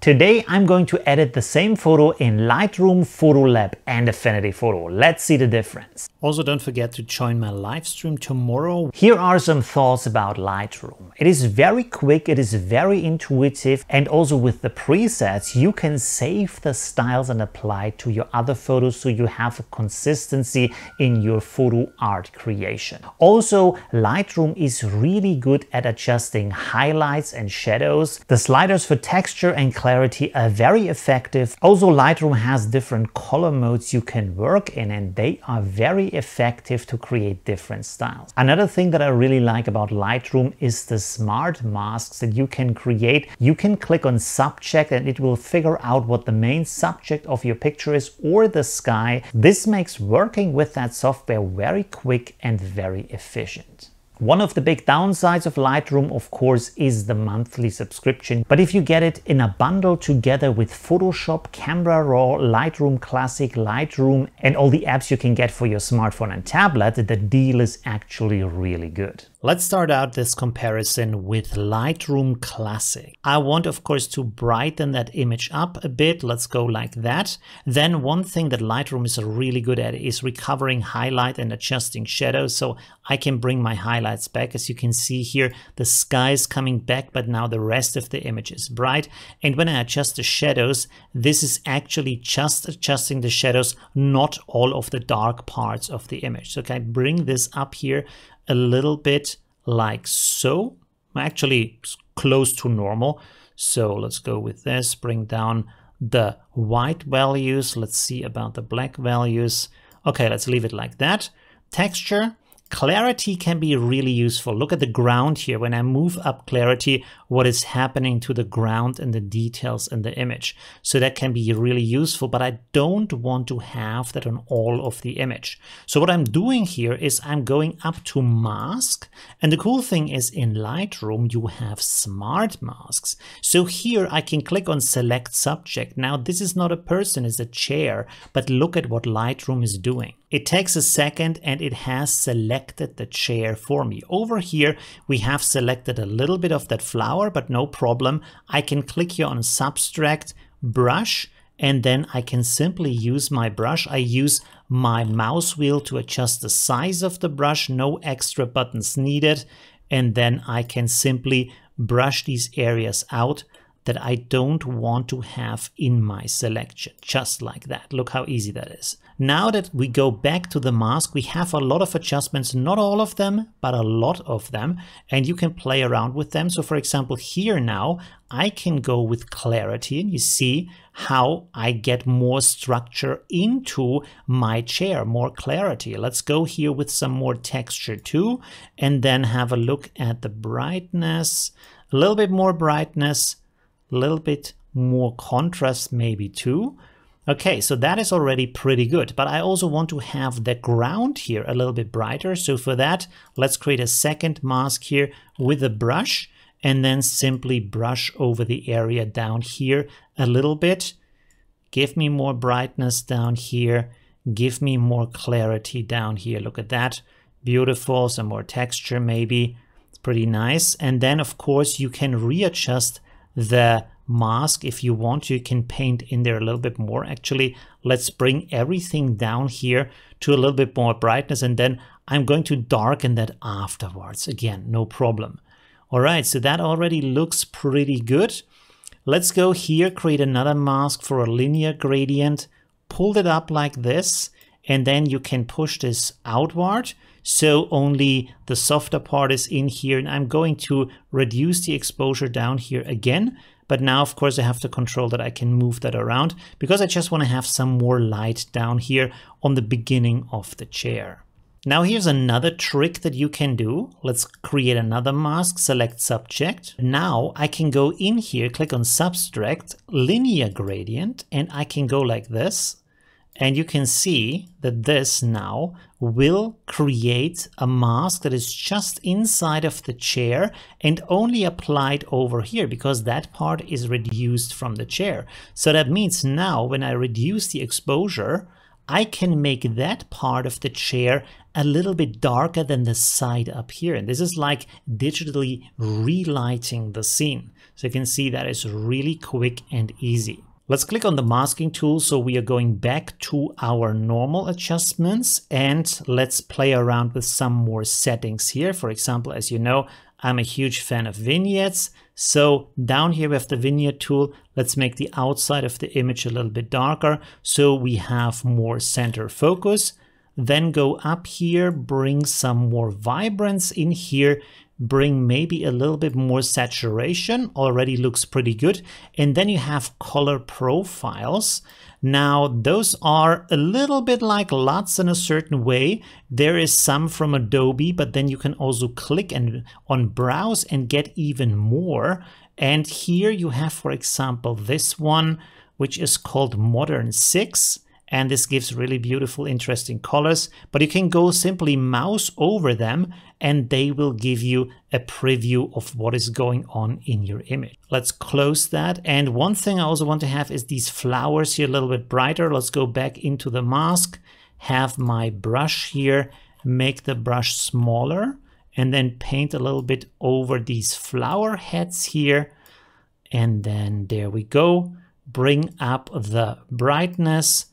Today I'm going to edit the same photo in Lightroom, Photolab and Affinity Photo. Let's see the difference. Also don't forget to join my live stream tomorrow. Here are some thoughts about Lightroom. It is very quick, it is very intuitive and also with the presets you can save the styles and apply to your other photos so you have a consistency in your photo art creation. Also Lightroom is really good at adjusting highlights and shadows. The sliders for texture and clarity clarity are very effective. Also Lightroom has different color modes you can work in and they are very effective to create different styles. Another thing that I really like about Lightroom is the smart masks that you can create. You can click on subject and it will figure out what the main subject of your picture is or the sky. This makes working with that software very quick and very efficient. One of the big downsides of Lightroom, of course, is the monthly subscription. But if you get it in a bundle together with Photoshop, Camera Raw, Lightroom Classic, Lightroom, and all the apps you can get for your smartphone and tablet, the deal is actually really good. Let's start out this comparison with Lightroom Classic. I want, of course, to brighten that image up a bit. Let's go like that. Then one thing that Lightroom is really good at is recovering highlight and adjusting shadows. So I can bring my highlights back. As you can see here, the sky is coming back, but now the rest of the image is bright. And when I adjust the shadows, this is actually just adjusting the shadows, not all of the dark parts of the image. So can I bring this up here a little bit like so, actually close to normal. So let's go with this, bring down the white values. Let's see about the black values. Okay, let's leave it like that. Texture, Clarity can be really useful. Look at the ground here. When I move up clarity, what is happening to the ground and the details in the image. So that can be really useful, but I don't want to have that on all of the image. So what I'm doing here is I'm going up to mask. And the cool thing is in Lightroom, you have smart masks. So here I can click on select subject. Now this is not a person, it's a chair, but look at what Lightroom is doing. It takes a second and it has selected the chair for me. Over here, we have selected a little bit of that flower, but no problem. I can click here on subtract brush and then I can simply use my brush. I use my mouse wheel to adjust the size of the brush, no extra buttons needed. And then I can simply brush these areas out that I don't want to have in my selection, just like that. Look how easy that is. Now that we go back to the mask, we have a lot of adjustments, not all of them, but a lot of them, and you can play around with them. So for example, here now, I can go with clarity and you see how I get more structure into my chair, more clarity. Let's go here with some more texture too, and then have a look at the brightness, a little bit more brightness, a little bit more contrast maybe too. Okay, so that is already pretty good, but I also want to have the ground here a little bit brighter. So for that, let's create a second mask here with a brush and then simply brush over the area down here a little bit. Give me more brightness down here. Give me more clarity down here. Look at that. Beautiful. Some more texture maybe. It's pretty nice. And then, of course, you can readjust the mask if you want you can paint in there a little bit more. Actually let's bring everything down here to a little bit more brightness and then I'm going to darken that afterwards. Again no problem. All right so that already looks pretty good. Let's go here create another mask for a linear gradient. Pull it up like this and then you can push this outward so only the softer part is in here and I'm going to reduce the exposure down here again but now, of course, I have to control that I can move that around because I just want to have some more light down here on the beginning of the chair. Now here's another trick that you can do. Let's create another mask, select subject. Now I can go in here, click on subtract, linear gradient, and I can go like this. And you can see that this now will create a mask that is just inside of the chair and only applied over here because that part is reduced from the chair. So that means now when I reduce the exposure, I can make that part of the chair a little bit darker than the side up here. And this is like digitally relighting the scene. So you can see that is really quick and easy. Let's click on the masking tool. So we are going back to our normal adjustments and let's play around with some more settings here. For example, as you know, I'm a huge fan of vignettes. So down here we have the vignette tool. Let's make the outside of the image a little bit darker so we have more center focus. Then go up here, bring some more vibrance in here bring maybe a little bit more saturation, already looks pretty good. And then you have color profiles. Now, those are a little bit like LUTs in a certain way. There is some from Adobe, but then you can also click and on browse and get even more. And here you have, for example, this one, which is called Modern 6 and this gives really beautiful interesting colors. But you can go simply mouse over them and they will give you a preview of what is going on in your image. Let's close that. And one thing I also want to have is these flowers here a little bit brighter. Let's go back into the mask, have my brush here, make the brush smaller and then paint a little bit over these flower heads here. And then there we go. Bring up the brightness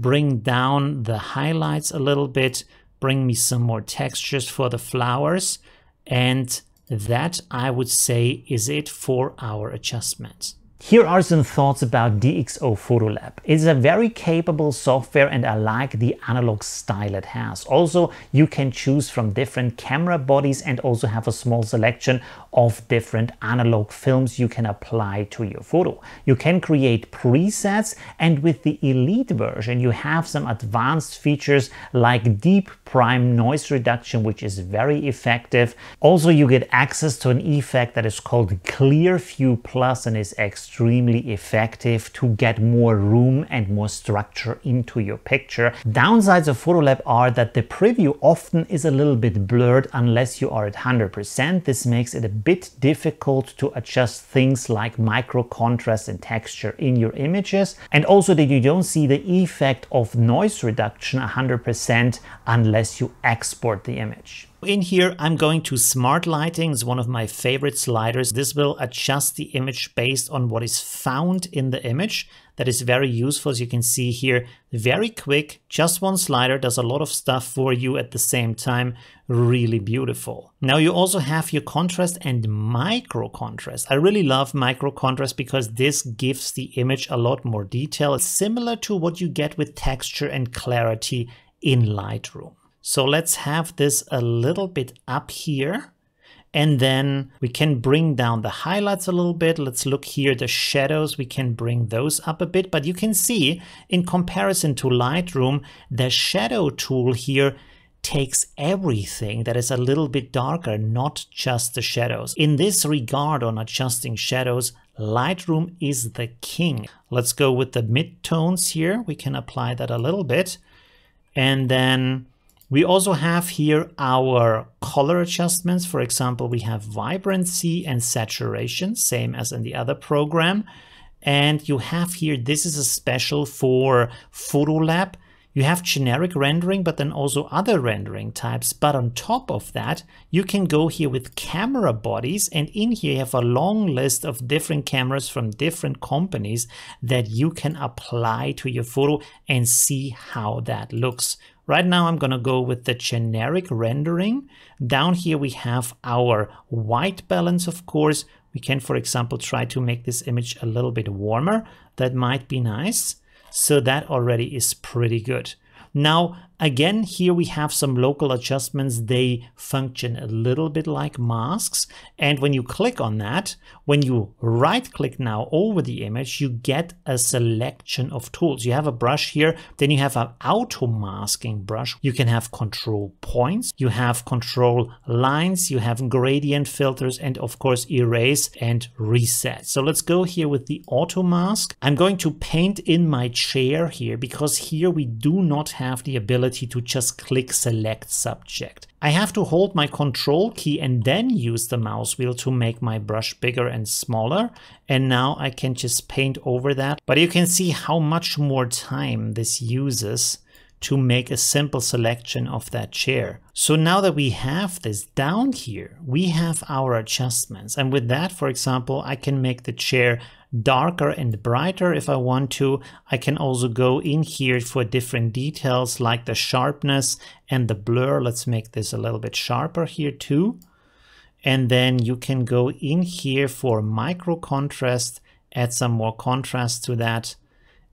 bring down the highlights a little bit, bring me some more textures for the flowers. And that I would say is it for our adjustments. Here are some thoughts about DxO Photolab. It's a very capable software and I like the analog style it has. Also, you can choose from different camera bodies and also have a small selection of different analog films you can apply to your photo. You can create presets and with the Elite version you have some advanced features like deep prime noise reduction which is very effective. Also you get access to an effect that is called Clear View Plus and is extremely effective to get more room and more structure into your picture. Downsides of Photolab are that the preview often is a little bit blurred unless you are at 100%. This makes it a bit difficult to adjust things like micro contrast and texture in your images. And also that you don't see the effect of noise reduction 100% unless you export the image. In here, I'm going to Smart Lighting. It's one of my favorite sliders. This will adjust the image based on what is found in the image. That is very useful. As you can see here, very quick, just one slider does a lot of stuff for you at the same time. Really beautiful. Now you also have your contrast and micro contrast. I really love micro contrast because this gives the image a lot more detail. It's similar to what you get with texture and clarity in Lightroom. So let's have this a little bit up here. And then we can bring down the highlights a little bit. Let's look here, the shadows, we can bring those up a bit. But you can see in comparison to Lightroom, the shadow tool here takes everything that is a little bit darker, not just the shadows. In this regard on adjusting shadows, Lightroom is the king. Let's go with the midtones here. We can apply that a little bit. And then we also have here our color adjustments. For example, we have vibrancy and saturation, same as in the other program. And you have here, this is a special for Photolab. You have generic rendering, but then also other rendering types. But on top of that, you can go here with camera bodies. And in here, you have a long list of different cameras from different companies that you can apply to your photo and see how that looks. Right now I'm going to go with the generic rendering. Down here we have our white balance, of course. We can, for example, try to make this image a little bit warmer. That might be nice. So that already is pretty good. Now, again, here we have some local adjustments. They function a little bit like masks. And when you click on that, when you right click now over the image, you get a selection of tools. You have a brush here, then you have an auto masking brush. You can have control points, you have control lines, you have gradient filters, and of course, erase and reset. So let's go here with the auto mask. I'm going to paint in my chair here because here we do not have the ability to just click select subject. I have to hold my control key and then use the mouse wheel to make my brush bigger and smaller. And now I can just paint over that. But you can see how much more time this uses to make a simple selection of that chair. So now that we have this down here, we have our adjustments. And with that, for example, I can make the chair darker and brighter if I want to. I can also go in here for different details like the sharpness and the blur. Let's make this a little bit sharper here too. And then you can go in here for micro contrast, add some more contrast to that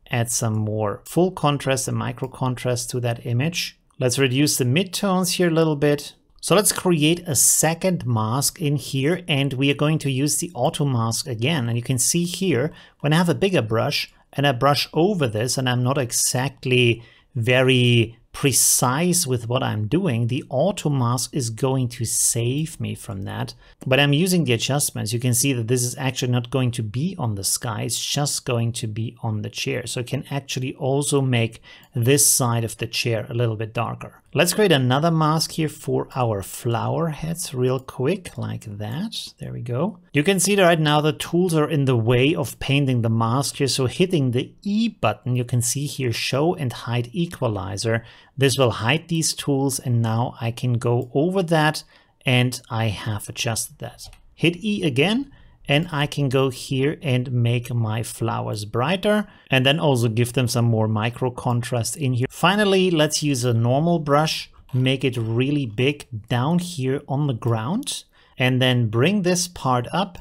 add some more full contrast and micro contrast to that image. Let's reduce the midtones here a little bit. So let's create a second mask in here and we are going to use the auto mask again. And you can see here, when I have a bigger brush and I brush over this and I'm not exactly very precise with what I'm doing, the auto mask is going to save me from that. But I'm using the adjustments. You can see that this is actually not going to be on the sky. It's just going to be on the chair. So I can actually also make this side of the chair a little bit darker. Let's create another mask here for our flower heads real quick, like that. There we go. You can see that right now the tools are in the way of painting the mask here. So hitting the E button, you can see here show and hide equalizer. This will hide these tools and now I can go over that and I have adjusted that. Hit E again and I can go here and make my flowers brighter and then also give them some more micro contrast in here. Finally, let's use a normal brush, make it really big down here on the ground and then bring this part up,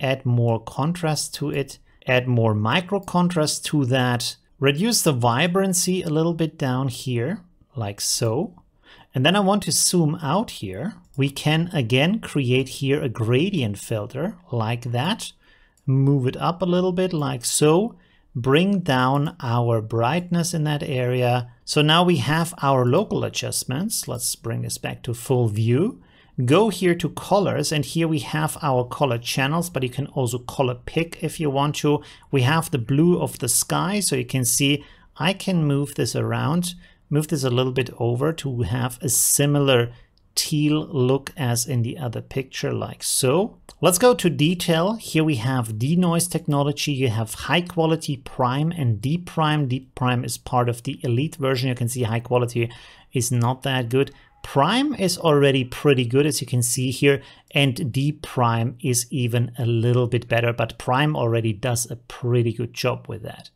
add more contrast to it, add more micro contrast to that, reduce the vibrancy a little bit down here like so. And then I want to zoom out here. We can again create here a gradient filter like that. Move it up a little bit like so. Bring down our brightness in that area. So now we have our local adjustments. Let's bring this back to full view. Go here to colors and here we have our color channels, but you can also color pick if you want to. We have the blue of the sky, so you can see I can move this around move this a little bit over to have a similar teal look as in the other picture like so. Let's go to detail. Here we have denoise technology. You have high quality prime and deep prime. Deep prime is part of the elite version. You can see high quality is not that good. Prime is already pretty good as you can see here and deep prime is even a little bit better but prime already does a pretty good job with that.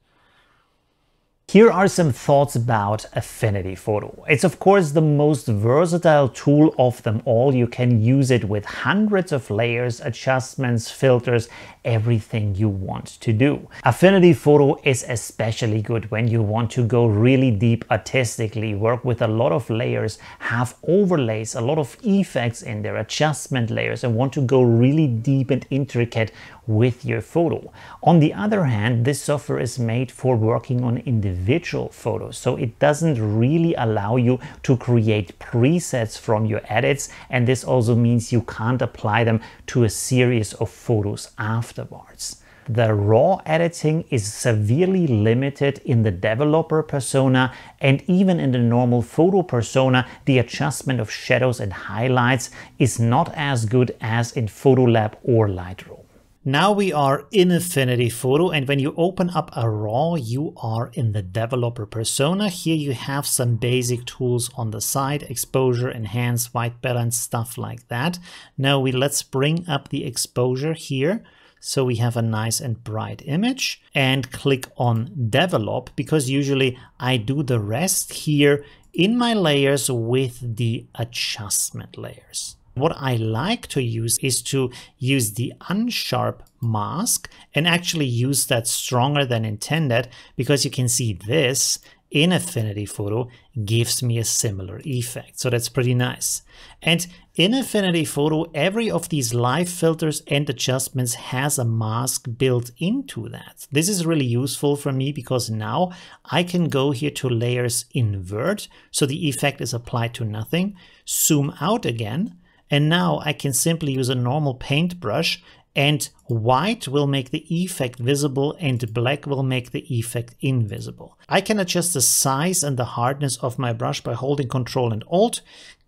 Here are some thoughts about Affinity Photo. It's of course the most versatile tool of them all. You can use it with hundreds of layers, adjustments, filters, everything you want to do. Affinity Photo is especially good when you want to go really deep artistically, work with a lot of layers, have overlays, a lot of effects in there, adjustment layers, and want to go really deep and intricate with your photo. On the other hand, this software is made for working on individual photos, so it doesn't really allow you to create presets from your edits, and this also means you can't apply them to a series of photos afterwards. The raw editing is severely limited in the developer persona and even in the normal photo persona, the adjustment of shadows and highlights is not as good as in Photolab or Lightroom. Now we are in Affinity Photo and when you open up a RAW, you are in the developer persona. Here you have some basic tools on the side, exposure, enhance, white balance, stuff like that. Now we let's bring up the exposure here. So we have a nice and bright image and click on develop because usually I do the rest here in my layers with the adjustment layers. What I like to use is to use the unsharp mask and actually use that stronger than intended because you can see this in Affinity Photo gives me a similar effect. So that's pretty nice. And in Affinity Photo, every of these live filters and adjustments has a mask built into that. This is really useful for me because now I can go here to layers invert. So the effect is applied to nothing, zoom out again, and now I can simply use a normal paintbrush and white will make the effect visible and black will make the effect invisible. I can adjust the size and the hardness of my brush by holding Ctrl and Alt,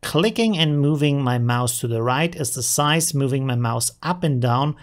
clicking and moving my mouse to the right as the size, moving my mouse up and down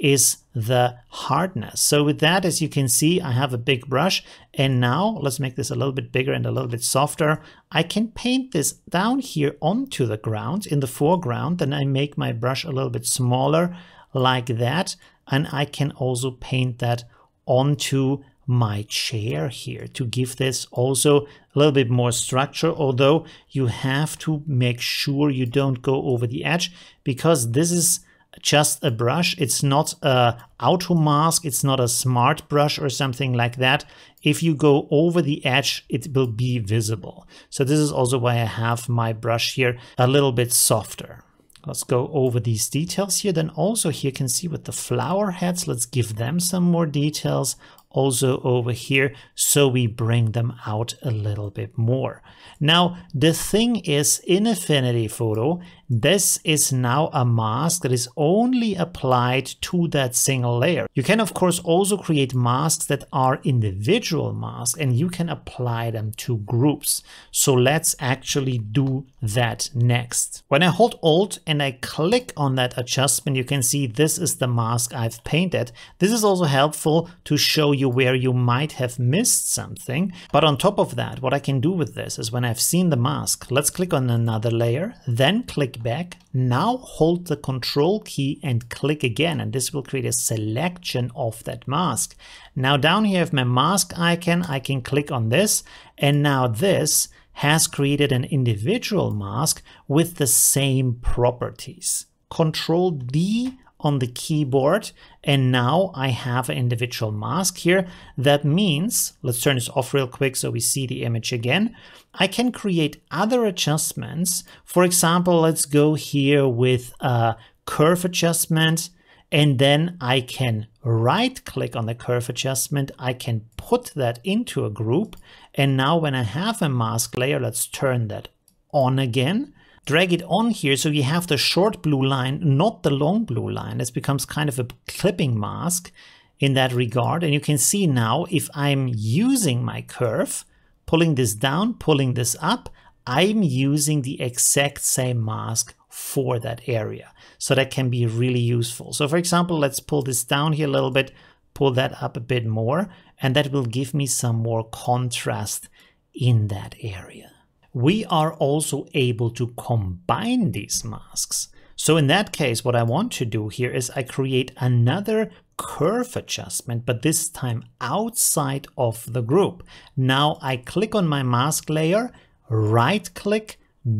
is the hardness. So with that, as you can see, I have a big brush. And now let's make this a little bit bigger and a little bit softer. I can paint this down here onto the ground in the foreground. Then I make my brush a little bit smaller like that. And I can also paint that onto my chair here to give this also a little bit more structure, although you have to make sure you don't go over the edge because this is just a brush. It's not a auto mask. It's not a smart brush or something like that. If you go over the edge, it will be visible. So this is also why I have my brush here a little bit softer. Let's go over these details here. Then also here you can see with the flower heads, let's give them some more details also over here so we bring them out a little bit more. Now the thing is in Affinity Photo this is now a mask that is only applied to that single layer. You can of course also create masks that are individual masks and you can apply them to groups. So let's actually do that next. When I hold Alt and I click on that adjustment, you can see this is the mask I've painted. This is also helpful to show you where you might have missed something. But on top of that, what I can do with this is when I've seen the mask, let's click on another layer, then click back. Now hold the control key and click again and this will create a selection of that mask. Now down here I have my mask icon, I can click on this and now this has created an individual mask with the same properties. Control D on the keyboard and now I have an individual mask here. That means, let's turn this off real quick so we see the image again. I can create other adjustments. For example, let's go here with a curve adjustment and then I can right click on the curve adjustment. I can put that into a group. And now when I have a mask layer, let's turn that on again drag it on here so you have the short blue line, not the long blue line. This becomes kind of a clipping mask in that regard. And you can see now if I'm using my curve, pulling this down, pulling this up, I'm using the exact same mask for that area. So that can be really useful. So for example, let's pull this down here a little bit, pull that up a bit more, and that will give me some more contrast in that area we are also able to combine these masks. So in that case, what I want to do here is I create another curve adjustment, but this time outside of the group. Now I click on my mask layer, right click,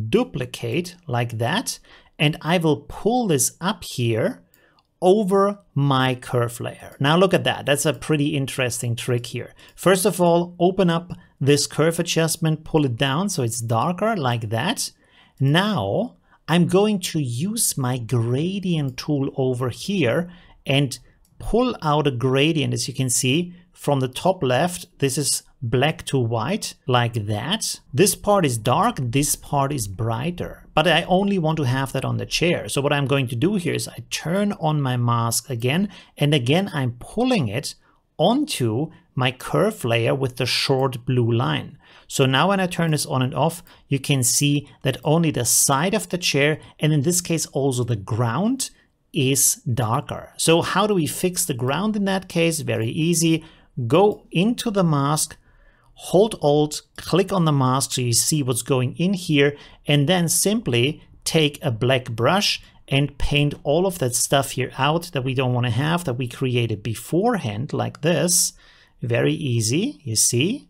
duplicate like that, and I will pull this up here over my curve layer. Now look at that. That's a pretty interesting trick here. First of all, open up this curve adjustment, pull it down so it's darker like that. Now I'm going to use my gradient tool over here and pull out a gradient as you can see from the top left. This is black to white like that. This part is dark, this part is brighter, but I only want to have that on the chair. So what I'm going to do here is I turn on my mask again, and again I'm pulling it onto my curve layer with the short blue line. So now when I turn this on and off, you can see that only the side of the chair, and in this case also the ground, is darker. So how do we fix the ground in that case? Very easy. Go into the mask, hold Alt, click on the mask so you see what's going in here, and then simply take a black brush and paint all of that stuff here out that we don't want to have that we created beforehand like this. Very easy, you see.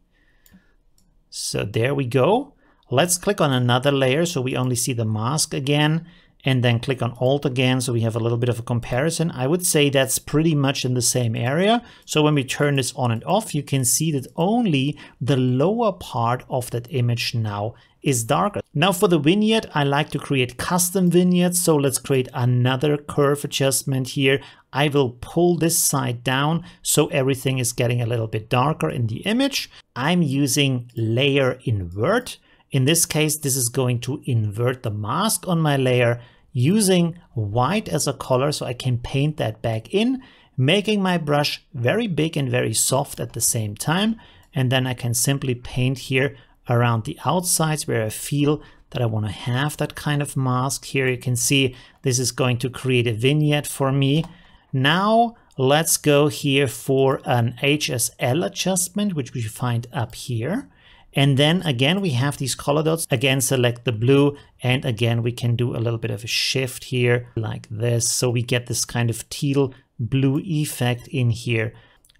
So there we go. Let's click on another layer so we only see the mask again and then click on Alt again so we have a little bit of a comparison. I would say that's pretty much in the same area. So when we turn this on and off, you can see that only the lower part of that image now is darker. Now for the vignette, I like to create custom vignettes. So let's create another curve adjustment here. I will pull this side down so everything is getting a little bit darker in the image. I'm using layer invert in this case, this is going to invert the mask on my layer using white as a color so I can paint that back in, making my brush very big and very soft at the same time. And then I can simply paint here around the outsides where I feel that I want to have that kind of mask. Here you can see this is going to create a vignette for me. Now let's go here for an HSL adjustment, which we find up here. And then again, we have these color dots. Again, select the blue. And again, we can do a little bit of a shift here like this. So we get this kind of teal blue effect in here.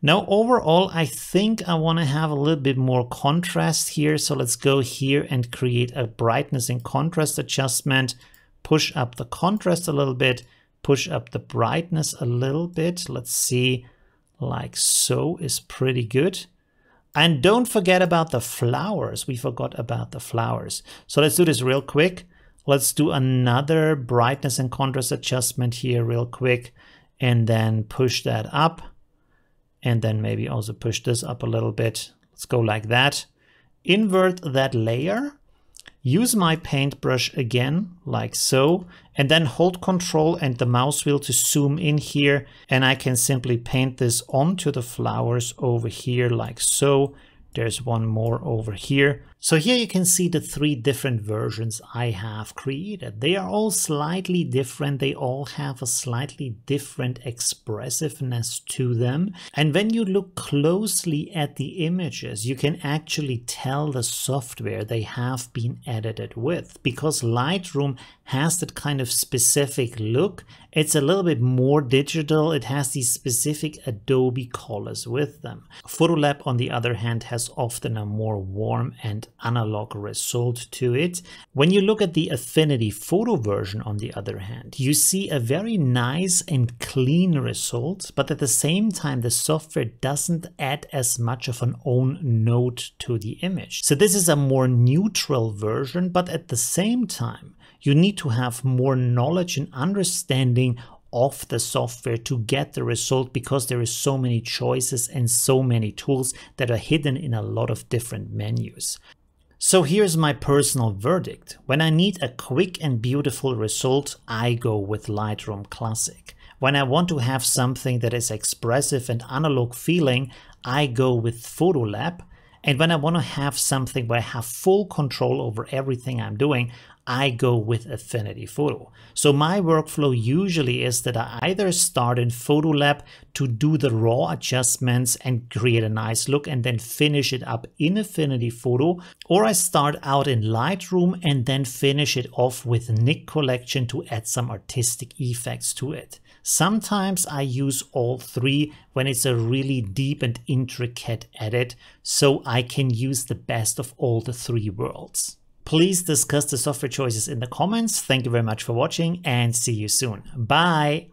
Now, overall, I think I want to have a little bit more contrast here. So let's go here and create a brightness and contrast adjustment. Push up the contrast a little bit. Push up the brightness a little bit. Let's see, like so is pretty good. And don't forget about the flowers. We forgot about the flowers. So let's do this real quick. Let's do another brightness and contrast adjustment here real quick and then push that up and then maybe also push this up a little bit. Let's go like that. Invert that layer use my paintbrush again, like so, and then hold control and the mouse wheel to zoom in here. And I can simply paint this onto the flowers over here like so. There's one more over here. So here you can see the three different versions I have created. They are all slightly different. They all have a slightly different expressiveness to them. And when you look closely at the images, you can actually tell the software they have been edited with because Lightroom has that kind of specific look. It's a little bit more digital. It has these specific Adobe colors with them. Photolab, on the other hand, has often a more warm and analog result to it. When you look at the Affinity Photo version, on the other hand, you see a very nice and clean result, but at the same time, the software doesn't add as much of an own note to the image. So this is a more neutral version, but at the same time, you need to have more knowledge and understanding of the software to get the result because there is so many choices and so many tools that are hidden in a lot of different menus. So here's my personal verdict. When I need a quick and beautiful result, I go with Lightroom Classic. When I want to have something that is expressive and analog feeling, I go with Photolab. And when I want to have something where I have full control over everything I'm doing, I go with Affinity Photo. So my workflow usually is that I either start in Photolab to do the raw adjustments and create a nice look and then finish it up in Affinity Photo, or I start out in Lightroom and then finish it off with Nik Collection to add some artistic effects to it. Sometimes I use all three when it's a really deep and intricate edit, so I can use the best of all the three worlds. Please discuss the software choices in the comments. Thank you very much for watching and see you soon. Bye!